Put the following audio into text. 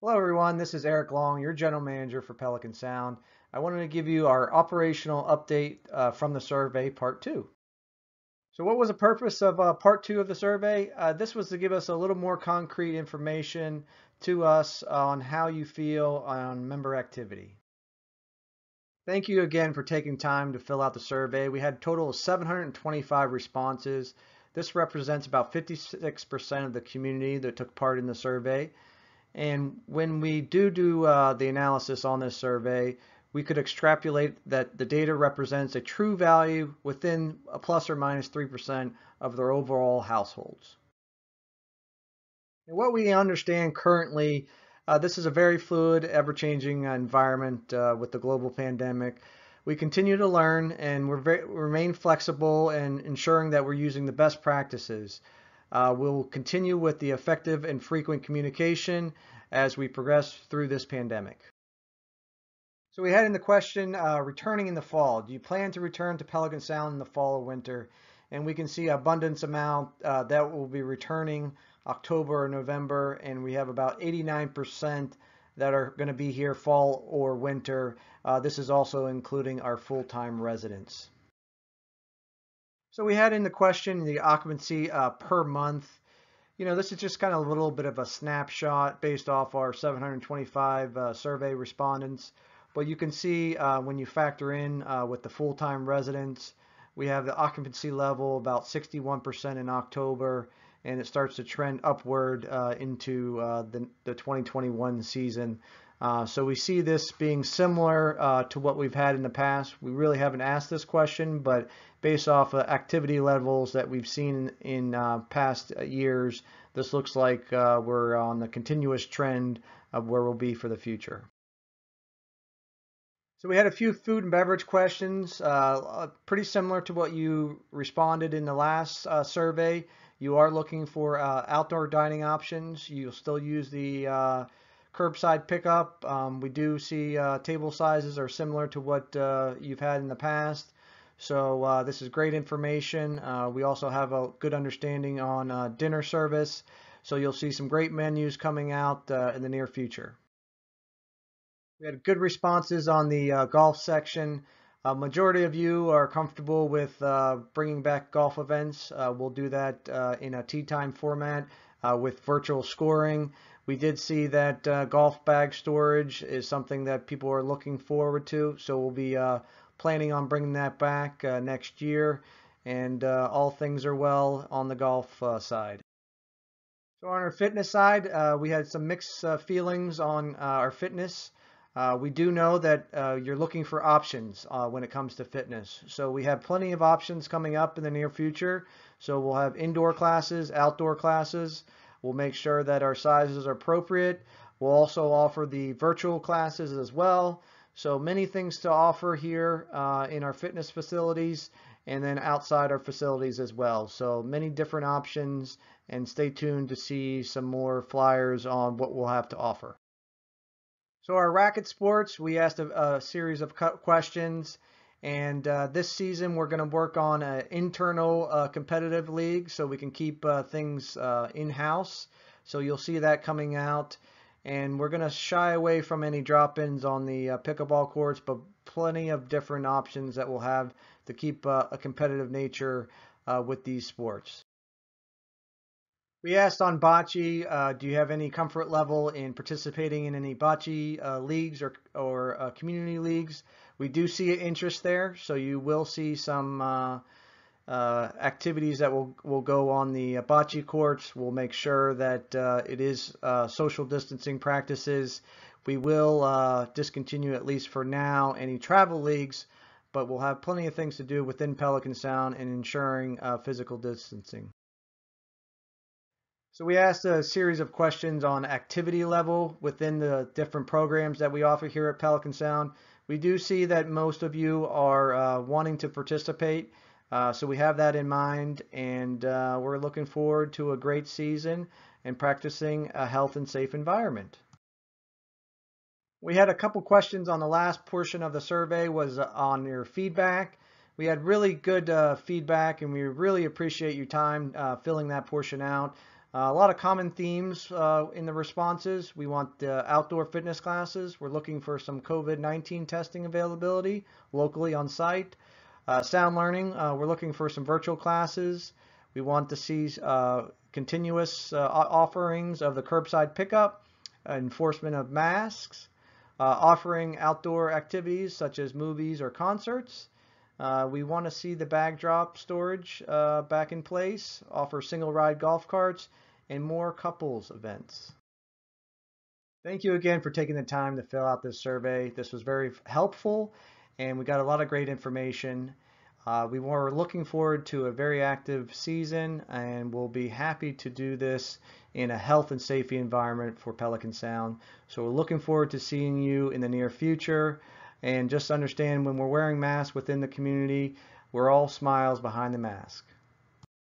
Hello everyone, this is Eric Long, your General Manager for Pelican Sound. I wanted to give you our operational update uh, from the survey, Part 2. So what was the purpose of uh, Part 2 of the survey? Uh, this was to give us a little more concrete information to us on how you feel on member activity. Thank you again for taking time to fill out the survey. We had a total of 725 responses. This represents about 56% of the community that took part in the survey. And when we do do uh, the analysis on this survey, we could extrapolate that the data represents a true value within a plus or minus 3% of their overall households. And what we understand currently, uh, this is a very fluid, ever-changing environment uh, with the global pandemic. We continue to learn and we remain flexible and ensuring that we're using the best practices. Uh, we'll continue with the effective and frequent communication as we progress through this pandemic. So we had in the question, uh, returning in the fall. Do you plan to return to Pelican Sound in the fall or winter? And we can see abundance amount uh, that will be returning October or November, and we have about 89% that are going to be here fall or winter. Uh, this is also including our full-time residents. So we had in the question the occupancy uh, per month. You know, this is just kind of a little bit of a snapshot based off our 725 uh, survey respondents. But you can see uh, when you factor in uh, with the full-time residents, we have the occupancy level about 61% in October, and it starts to trend upward uh, into uh, the, the 2021 season. Uh, so we see this being similar uh, to what we've had in the past. We really haven't asked this question, but based off of activity levels that we've seen in uh, past years, this looks like uh, we're on the continuous trend of where we'll be for the future. So we had a few food and beverage questions, uh, pretty similar to what you responded in the last uh, survey. You are looking for outdoor dining options. You'll still use the curbside pickup. Um, we do see uh, table sizes are similar to what uh, you've had in the past. So uh, this is great information. Uh, we also have a good understanding on uh, dinner service. So you'll see some great menus coming out uh, in the near future. We had good responses on the golf section. A majority of you are comfortable with bringing back golf events. we'll do that in a tee time format with virtual scoring. We did see that uh, golf bag storage is something that people are looking forward to, so we'll be uh, planning on bringing that back uh, next year, and uh, all things are well on the golf uh, side. So on our fitness side, uh, we had some mixed feelings on our fitness. we do know that you're looking for options when it comes to fitness. So we have plenty of options coming up in the near future. So we'll have indoor classes, outdoor classes, We'll make sure that our sizes are appropriate. We'll also offer the virtual classes as well. So many things to offer here uh, in our fitness facilities and then outside our facilities as well. So many different options and stay tuned to see some more flyers on what we'll have to offer. So our racket sports, we asked a, a series of questions and uh, this season, we're going to work on an internal uh, competitive league so we can keep uh, things uh, in-house. So you'll see that coming out. And we're going to shy away from any drop-ins on the uh, pickleball courts, but plenty of different options that we'll have to keep uh, a competitive nature with these sports. We asked on bocce, do you have any comfort level in participating in any bocce leagues or, or community leagues? we do see an interest there, so you will see some uh, uh, activities that will will go on the bocce courts. We'll make sure that uh, it is uh, social distancing practices. We will uh, discontinue, at least for now, any travel leagues, but we'll have plenty of things to do within Pelican Sound and ensuring uh, physical distancing. So we asked a series of questions on activity level within the different programs that we offer here at Pelican Sound. We do see that most of you are uh, wanting to participate, uh, so we have that in mind, and uh, we're looking forward to a great season and practicing a health and safe environment. We had a couple questions on the last portion of the survey was on your feedback. We had really good uh, feedback and we really appreciate your time uh, filling that portion out. Uh, a lot of common themes uh, in the responses. We want uh, outdoor fitness classes. We're looking for some COVID-19 testing availability locally on site. Uh, sound learning, uh, we're looking for some virtual classes. We want to see uh, continuous offerings of the curbside pickup, enforcement of masks, offering outdoor activities such as movies or concerts. Uh, we want to see the bag drop storage uh, back in place, offer single ride golf carts, and more couples events. Thank you again for taking the time to fill out this survey. This was very helpful and we got a lot of great information. Uh, we were looking forward to a very active season and we'll be happy to do this in a health and safety environment for Pelican Sound. So we're looking forward to seeing you in the near future. And just understand when we're wearing masks within the community, we're all smiles behind the mask.